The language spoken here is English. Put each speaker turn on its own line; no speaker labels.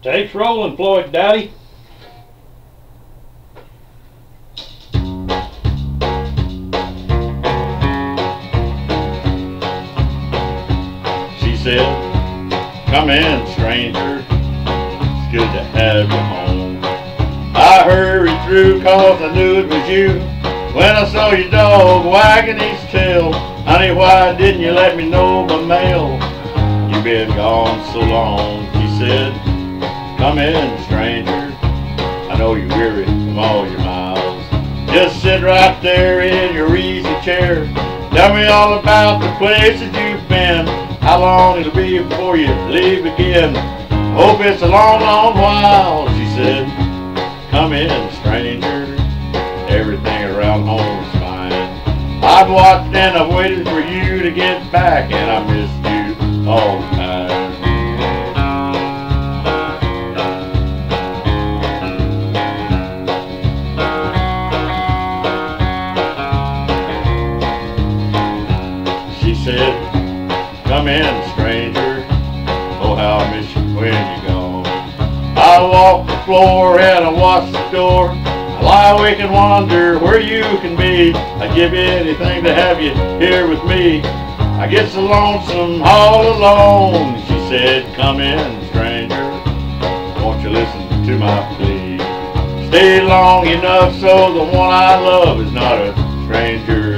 Tape's rolling, Floyd Dowdy.
She said, come in, stranger. It's good to have you home. I hurried through cause I knew it was you. When I saw your dog wagging his tail, honey, why didn't you let me know by mail? You've been gone so long, he said. Come in, stranger. I know you're weary from all your miles. Just sit right there in your easy chair. Tell me all about the places you've been. How long it'll be before you leave again. Hope it's a long, long while, she said. Come in, stranger. Everything around home is fine. I've watched and I've waited for you to get back, and I missed you all said, come in, stranger. Oh, how I miss you when you're gone. I walk the floor and I watch the door. I lie awake and wonder where you can be. I'd give anything to have you here with me. I get so lonesome all alone. She said, come in, stranger. Won't you listen to my plea? Stay long enough so the one I love is not a stranger